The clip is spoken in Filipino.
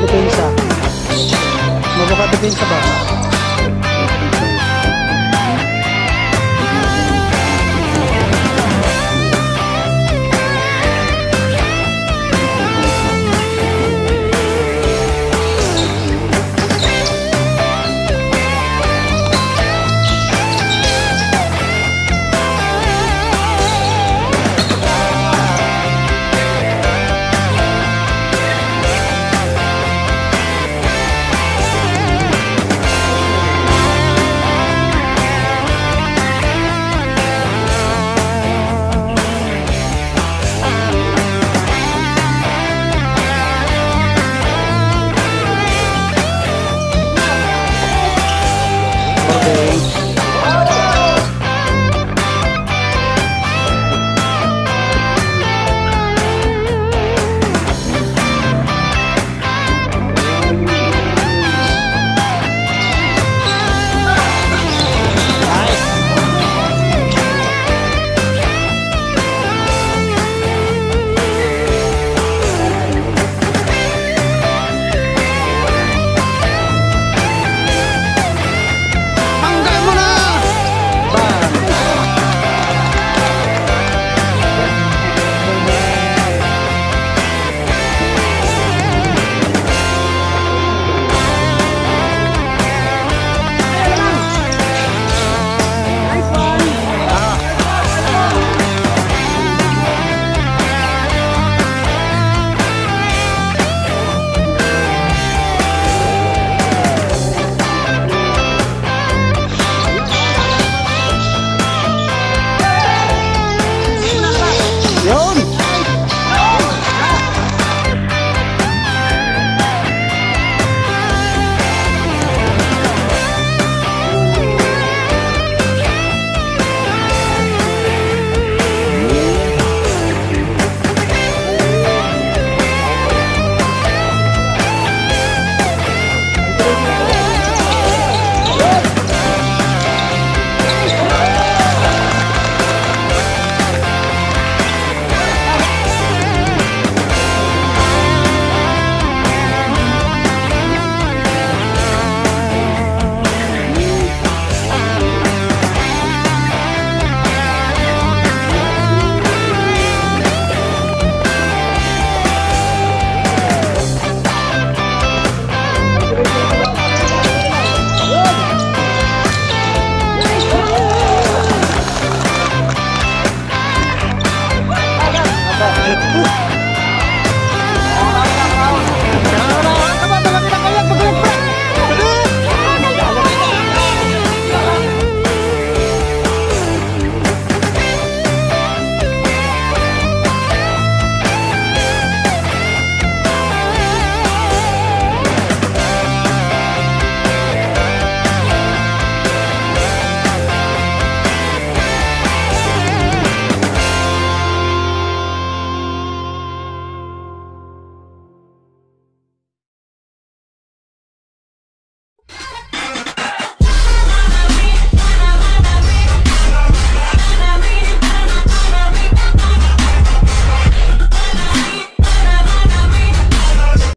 depensa. Mabuka depensa ba?